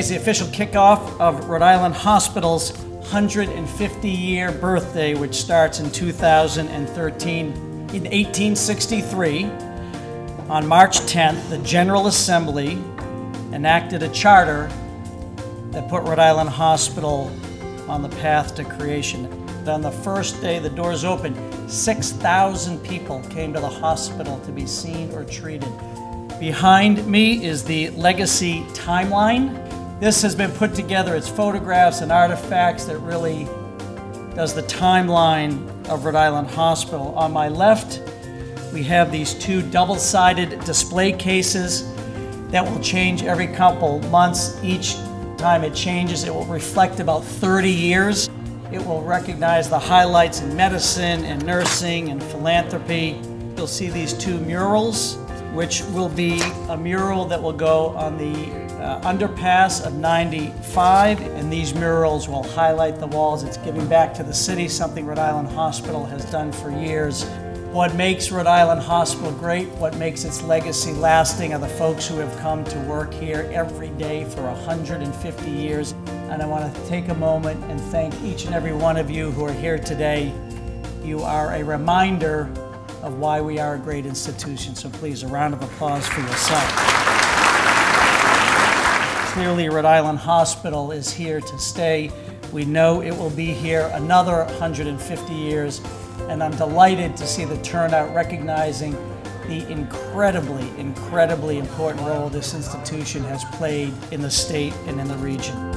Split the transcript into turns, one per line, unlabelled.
is the official kickoff of Rhode Island Hospital's 150 year birthday, which starts in 2013. In 1863, on March 10th, the General Assembly enacted a charter that put Rhode Island Hospital on the path to creation. On the first day the doors opened, 6,000 people came to the hospital to be seen or treated. Behind me is the legacy timeline. This has been put together. It's photographs and artifacts that really does the timeline of Rhode Island Hospital. On my left, we have these two double-sided display cases that will change every couple months. Each time it changes, it will reflect about 30 years. It will recognize the highlights in medicine and nursing and philanthropy. You'll see these two murals which will be a mural that will go on the uh, underpass of 95, and these murals will highlight the walls. It's giving back to the city, something Rhode Island Hospital has done for years. What makes Rhode Island Hospital great, what makes its legacy lasting, are the folks who have come to work here every day for 150 years. And I want to take a moment and thank each and every one of you who are here today. You are a reminder of why we are a great institution. So please, a round of applause for yourself. Clearly, Rhode Island Hospital is here to stay. We know it will be here another 150 years, and I'm delighted to see the turnout recognizing the incredibly, incredibly important role this institution has played in the state and in the region.